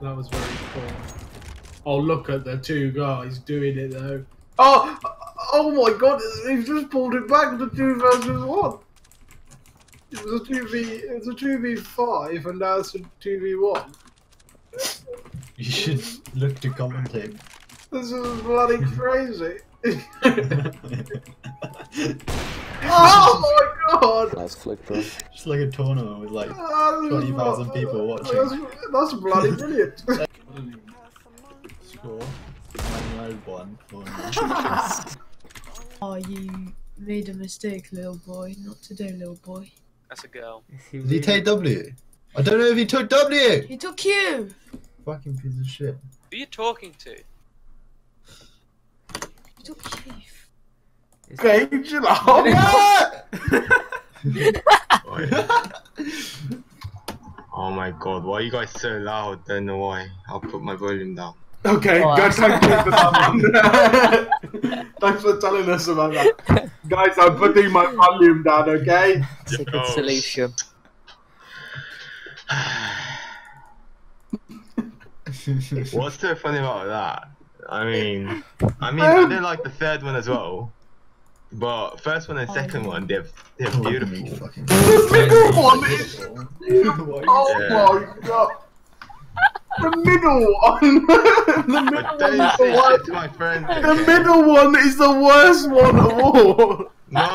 That was very cool. Oh, look at the two guys doing it though. Oh, oh my god! They've just pulled it back to two versus one. It was a two v. It was a two v five, and now it's a two v one. You should look to commentate. This is bloody crazy. oh god! Nice flick, bro. Just like a tournament with like this 20,000 people watching. That's, that's bloody brilliant. score. 901 for. Oh, you made a mistake, little boy. Not today, little boy. That's a girl. Did he take W? I don't know if he took W! He took you! Fucking piece of shit. Who are you talking to? He took Keith. Okay, chill out. Oh, oh my god, why are you guys so loud? Don't know why. I'll put my volume down. Okay, Oh, guys, thank you for that one. Thanks for telling us about that. Guys, I'm putting my volume down, okay? It's a good solution. What's so funny about that? I mean, I mean, I um, did like the third one as well, but first one and second one, they're they're beautiful. The middle one is. What Oh Yeah. my god. The middle one. the middle one is the worst. to my friends. The middle one is the worst one of all. No,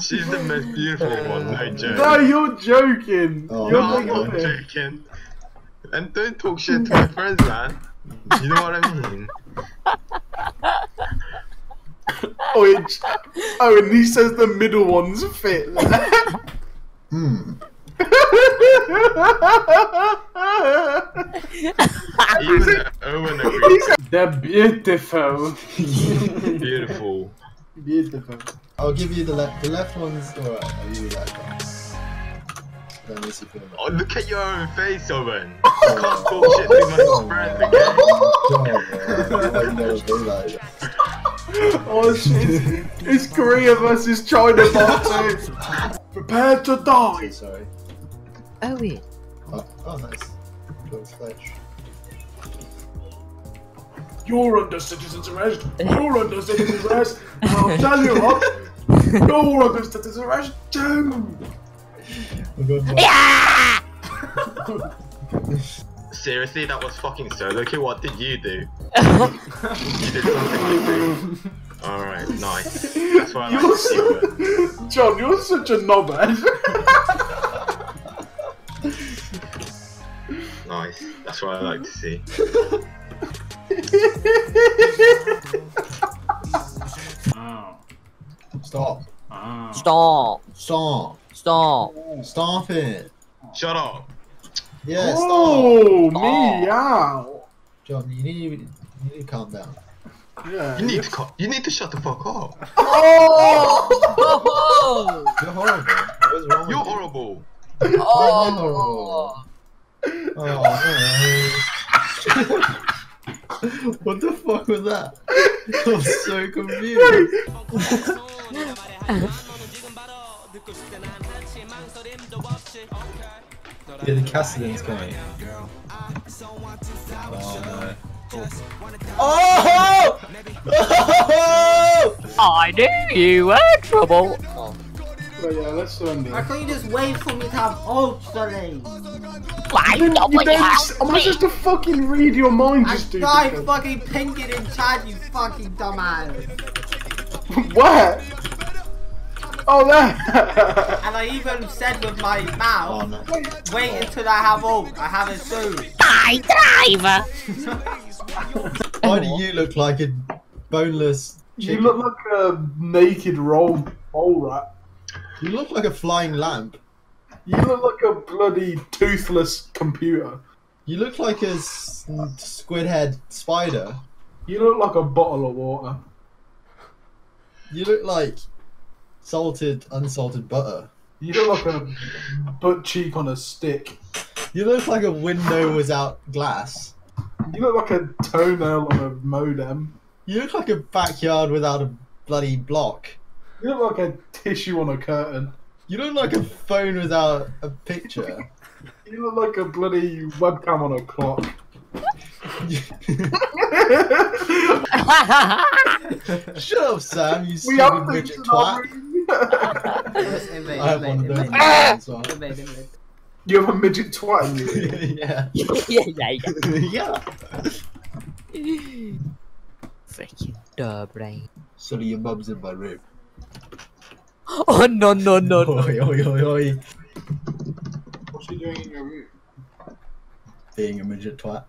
she's the most beautiful one. No joke. No, you're joking. Oh, you're No, I'm taking not joking. And don't talk shit to my friends, man. You know what I mean? Oh, it's, oh, and he says the middle one's fit. Hmm. Even Owen agrees. They're beautiful. Beautiful. beautiful. I'll give you the left. The left one's alright. I'll give you that one. Let me see if you Oh, look at your own face, Owen. You can't talk shit to my friends again. Oh shit! It's Korea versus China part two. Prepare to die. Sorry. Oh, wait. Oh, oh nice. Close fletch. You're under citizen's arrest. You're under citizen's arrest. I'll tell you what. You're under citizen's arrest too. Seriously, that was fucking so. Look at what did you do? you did something different. Alright, nice. That's why I like You're to see. Owen. so, John, you're such a knobhead. Nice. That's what I like to see. Stop. Stop. Stop. Stop. Stop it. Shut up. Yeah, oh, stop. oh, me out. John, you need, you need to calm down. Yeah. You need to co- you need to shut the fuck up. Oh! You're horrible. What is wrong You're with you? horrible. Oh. Oh, what the fuck was that? I'm so confused. yeah, the Cassidy's coming. Oh no. Oh! oh! I knew you were trouble. But yeah, let's surrender. Why can't you just wait for me to have ultra Why You don't you we don't, have am I me? supposed to fucking read your mind, you I stupid tried cunt? fucking pinking in chat, you fucking dumbass. Where? Oh, there! And I even said with my Oh mouth, no. wait until I have all. I have it soon. I driver. Why do you look like a boneless you look like a naked roll mole rat. You look like a flying lamp. You look like a bloody toothless computer. You look like a squid head spider. You look like a bottle of water. You look like salted, unsalted butter. You look like a butt cheek on a stick. You look like a window without glass. You look like a toenail on a modem. You look like a backyard without a bloody block. You look like a tissue on a curtain. You look like a phone without a picture. You look like a bloody webcam on a clock. Shut up, Sam, you we stupid midget twat. Room. I have one of those. invade, as well. invade, invade. you have a midget twat yeah. yeah, yeah, yeah. yeah. Freaking duh brain. So your mum's in my room. Oh no no no no. Oi, oi, oi, oi. What's she doing in your room? Being a midget twat.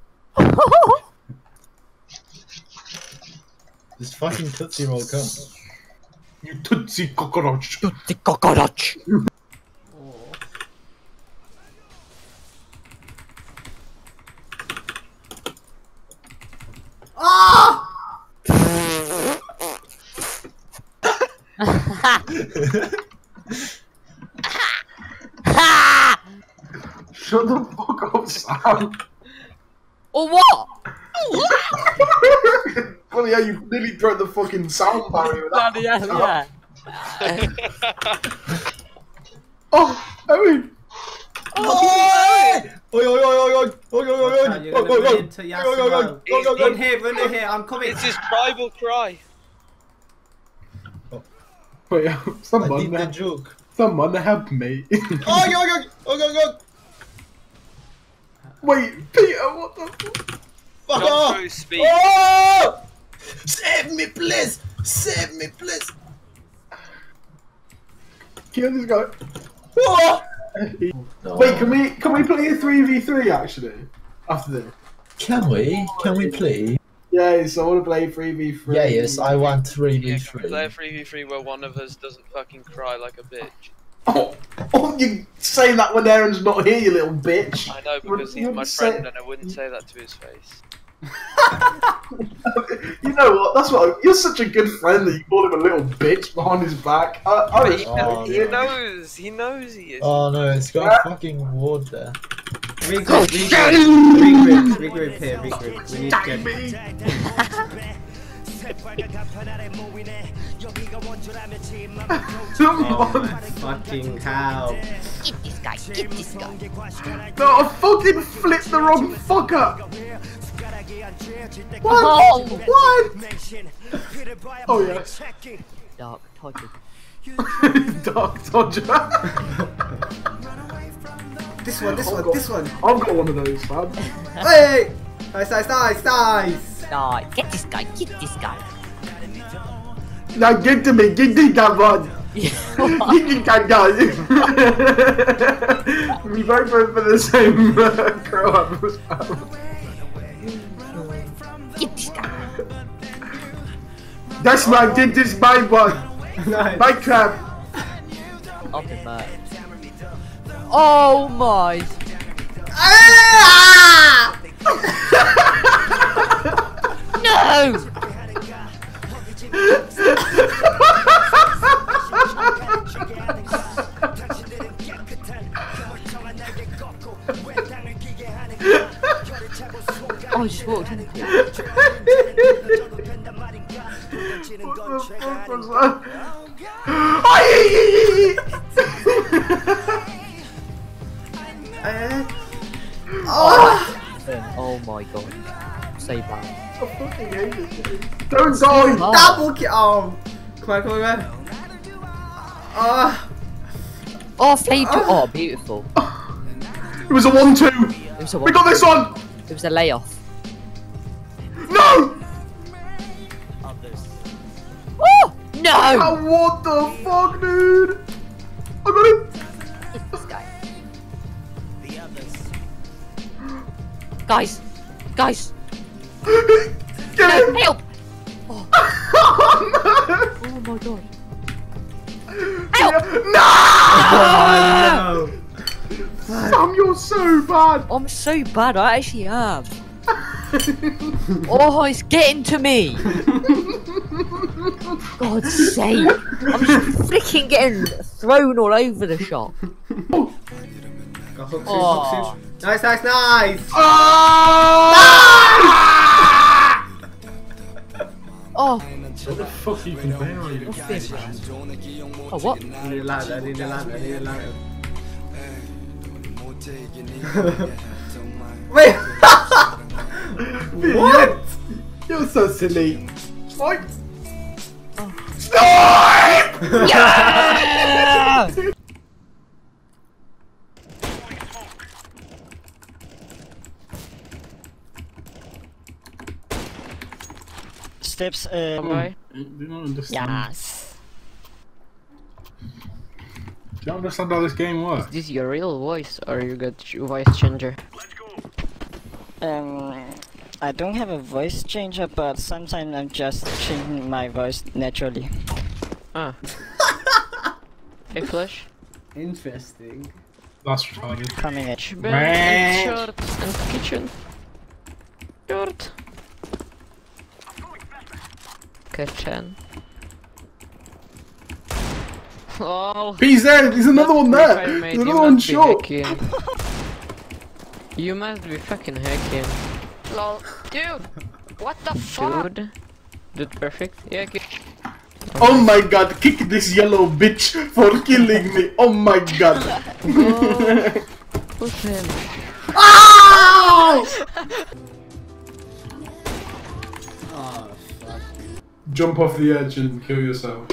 This fucking Tootsie Roll cunt. You tootsie cockroach. The cockroach. Ah! Shut the fuck up, Sam. Or what? Funny how you nearly broke the fucking sound barrier with that. Bloody hell, yeah. Oh, Owen. Oi! Oi, oi, oi, oi, oi, oi, oi, oi, oi, Watch out, you're oi, gonna oi, run oi, into oi, oi, oi, oi, Yasuo. oi, oi, In oi. here, run in here, I'm coming. It's his tribal cry. Wait, I someone, did the joke. someone help me. Oi, oi, oi, oi, oi, oi. Wait, Peter, what the fuck? Fuck John off! throws speed. Oh! Save me, please! Save me, please! Kill this guy. Wait, can we can we play a three v three actually? After this. Can we? Can we play? Yes, I want to play three v three. Yeah, yes, I want 3v3. Yeah, can we play a 3v3 where one of us doesn't fucking cry like a bitch? Oh, oh, you saying that when Aaron's not here, you little bitch. I know because he's Wouldn't my say- friend and I wouldn't say that to his face. you know what? That's what. You're such a good friend that you call him a little bitch behind his back. I, I But was, he, Oh, he no. knows, he knows he is. Oh no, it's got a fucking ward there. Regroup, oh, regroup, regroup, regroup here, regroup. We need to get. me. Oh Someone, my fucking hell. Get this guy, get this guy. no, I fucking flipped the wrong fucker. What? Oh. What? Oh yes. Dark Todger. Dark Dodger. This one, this Oh, one, God. this one. I've got one of those, fam. Hey! Nice, nice, nice, nice! Nah, get this guy, get this guy. Now get to me, get the that one. Get the that guy. We both went for the same uh, grow up That's my, get this my one. Nice. My crab. Up in back. Oh my. Ah! No! The fuck was that? Aye! Eh? Oh! Oh my god. So bad. I fucking hate this game. Don't die! Oh. Double kill! Oh! Come on, come on, come on. Oh, fade to. Oh, beautiful. It was a 1 2. It was a, We got this one! it was a layoff. Oh, what the fuck, dude? I got him! Get this guy. Guys! Guys! Get No, him! help! Oh, Oh my god. no! No! Oh Sam, you're so bad! I'm so bad, I actually am. oh, it's getting to me! God's sake! I'm just freaking getting thrown all over the shop. no! Got hook suit, Oh. hook suit. Nice, nice, nice! Oh, ah! oh. What the fuck you can bear on you? what's this? Oh, what? I need a ladder, I need a ladder, I need a ladder. Wait! What? You're so silly. What? Steps, uh, Bye. Do you not understand? yes. Do you understand how this game works? Is this your real voice or you got voice changer? Um, I don't have a voice changer, but sometimes I'm just changing my voice naturally. Ah. hey Flash. Interesting. That's retarded. Coming at Bed and shorts and kitchen. Short. Kitchen. Oh. He's there. There's another one there. There's you another one must be short. You must be fucking hacking. Lol. Dude! What the fuck? Dude. Dude, perfect. Yeah, okay. Oh my god, kick this yellow bitch for killing me. Oh my god. Oh. Push him. Oh, fuck. Jump off the edge and kill yourself.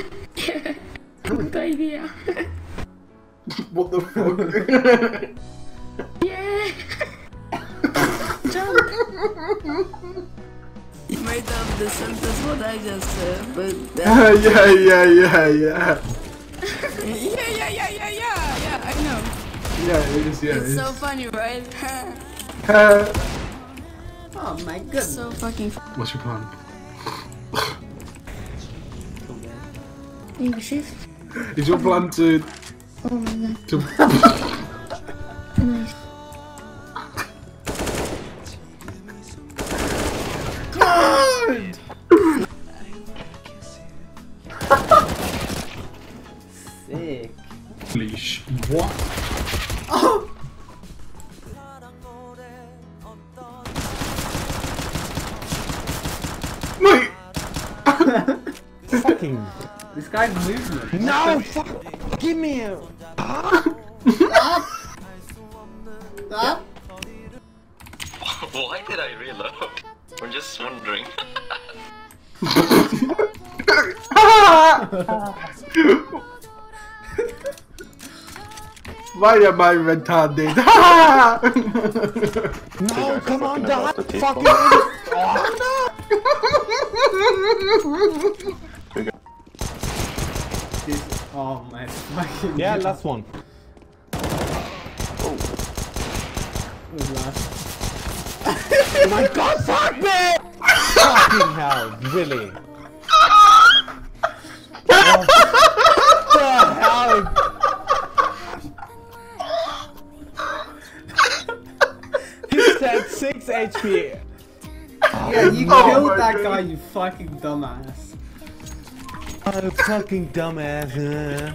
Good idea. What the fuck? Yeah! You made up the sentence what I just said, but yeah, yeah, yeah, yeah, yeah. yeah, yeah, yeah, yeah, yeah, yeah, I know. Yeah, it is, yeah, it It's is. so funny, right? Uh, Oh my goodness. so fucking funny. what's your plan? Maybe shift. Is your plan to... Oh my god. to Nice. Sick. Leash. What? Wait! Fucking. This guy moves me. No! Fuck! Give me a. Stop. Why did I reload? I'm just wondering. Why am I retarded? No, come on, die! Fucking. This. Oh, oh my fucking. Yeah, last one. was last. Oh my god, fuck me! Fucking hell, really? what the hell? He said 6 HP. Yeah, you Oh killed that God. guy, you fucking dumbass. Oh, fucking dumbass. uh.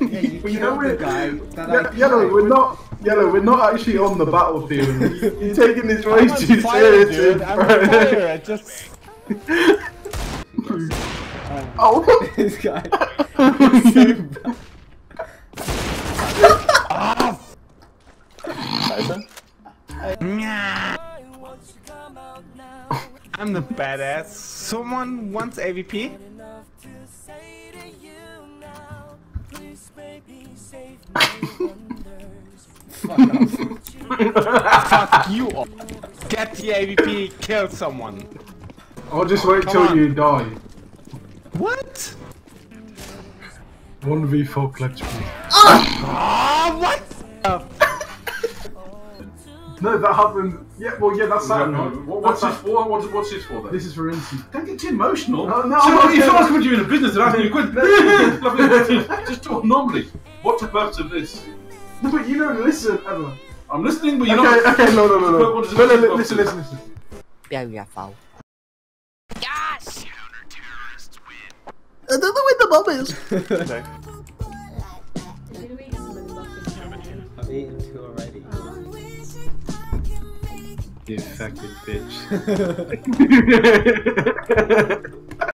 Yeah, you you killed know the we're- guy that I Ye- Yellow, we're not. Yellow, we're not actually on the battlefield. You- You're taking this way I'm on too fire, seriously. dude. I'm on fire. I just. Oh, this guy. He's so bad. I'm the badass. Someone wants AVP? Fuck you all. Get the AVP, kill someone. I'll just wait Come till on. you die. What? One v four clutch, please. Ah, what? No, that happened. Yeah, well, yeah, that's that. No, what, what's That's this for? What's, what's this for then? This is for instance. Don't get too emotional. No, no, Someone, okay. if someone's coming to you in a business and asking you a question, just talk normally. What's the purpose of this? No, but you don't listen ever. I'm listening, but you're Okay, not. okay, no, no, no, no. What is it No, no, supposed listen, to listen, listen. Beautiful. Yes! I don't know where the bomb is. I've eaten You affected bitch.